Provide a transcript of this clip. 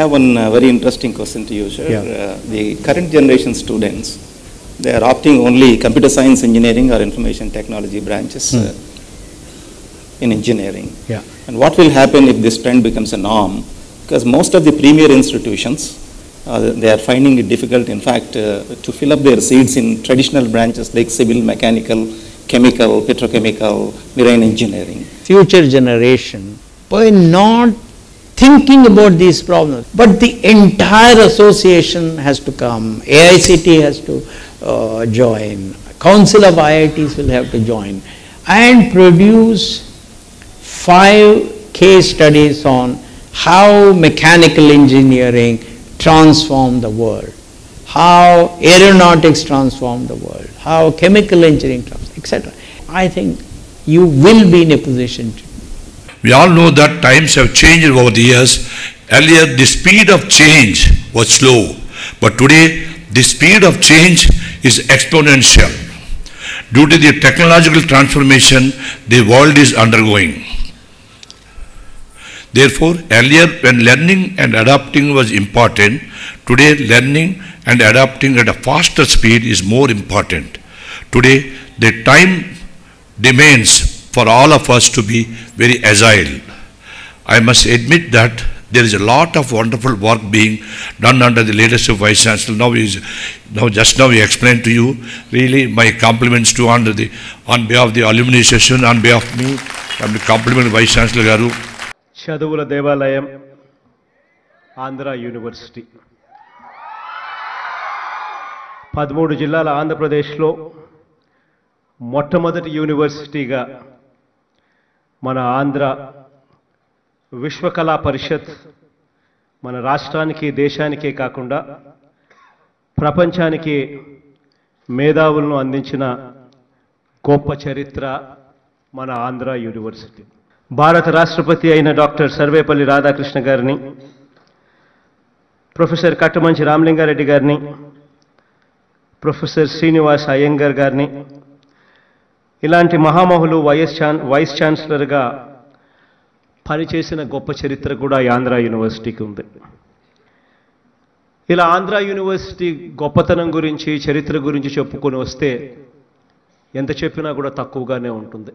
have one uh, very interesting question to you, sir. Yeah. Uh, the current generation students, they are opting only computer science engineering or information technology branches uh, in engineering. Yeah. And what will happen if this trend becomes a norm? Because most of the premier institutions, uh, they are finding it difficult, in fact, uh, to fill up their seats in traditional branches like civil, mechanical, chemical, petrochemical, marine engineering. future generation by not thinking about these problems. But the entire association has to come, AICTE has to uh, join, Council of IITs will have to join and produce five case studies on how mechanical engineering transformed the world, how aeronautics transformed the world, how chemical engineering transformed, etc. I think you will be in a position to We all know that times have changed over the years. Earlier, the speed of change was slow, but today, the speed of change is exponential. Due to the technological transformation the world is undergoing. Therefore, earlier when learning and adapting was important, today learning and adapting at a faster speed is more important. Today, the time demands for all of us to be very agile. I must admit that there is a lot of wonderful work being done under the leadership of Vice Chancellor. Now, is, now just now we explained to you, really my compliments to under the, on behalf of the alumni session, on behalf of me, I compliment Vice Chancellor Garu. చదువుల దేవాలయం Andhra university పదమూడు జిల్లాల ఆంధ్రప్రదేశ్లో మొట్టమొదటి యూనివర్సిటీగా మన ఆంధ్ర విశ్వకళా పరిషత్ మన రాష్ట్రానికి దేశానికే కాకుండా ప్రపంచానికి మేధావులను అందించిన గొప్ప చరిత్ర మన ఆంధ్ర యూనివర్సిటీ. భారత రాష్ట్రపతి అయిన డాక్టర్ సర్వేపల్లి రాధాకృష్ణ గారిని ప్రొఫెసర్ కట్టమంచి రామలింగారెడ్డి గారిని ప్రొఫెసర్ శ్రీనివాస్ అయ్యంగర్ గారిని ఇలాంటి మహామహులు వైఎస్ ఛాన్ వైస్ ఛాన్సలర్గా పనిచేసిన గొప్ప చరిత్ర కూడా ఆంధ్ర యూనివర్సిటీకి ఉంది. ఇలా ఆంధ్ర యూనివర్సిటీ గొప్పతనం గురించి చరిత్ర గురించి చెప్పుకొని వస్తే ఎంత చెప్పినా కూడా తక్కువగానే ఉంటుంది.